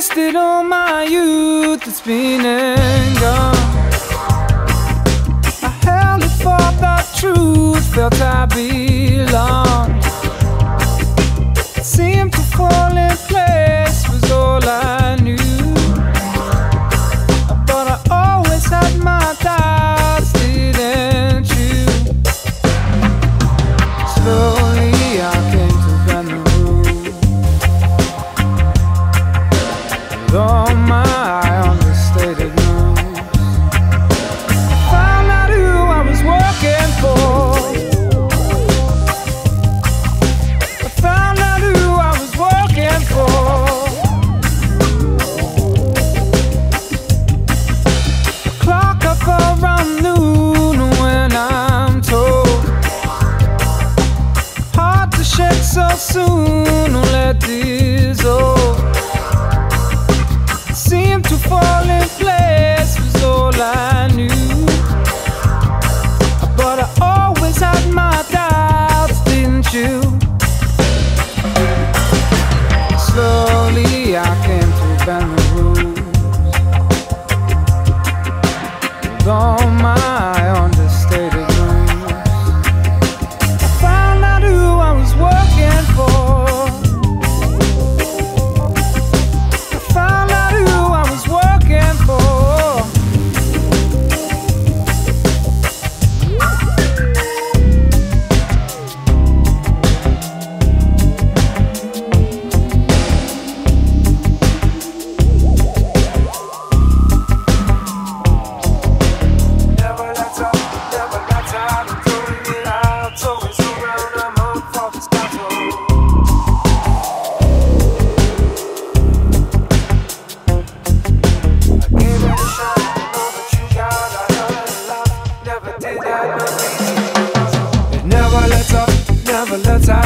wasted all my youth It's been and gone I held it for the truth Felt I belonged. so soon let this all seem to fall in place was all I knew. But I always had my doubts, didn't you? Slowly I came to bend the rules. With all my lets up, never let out.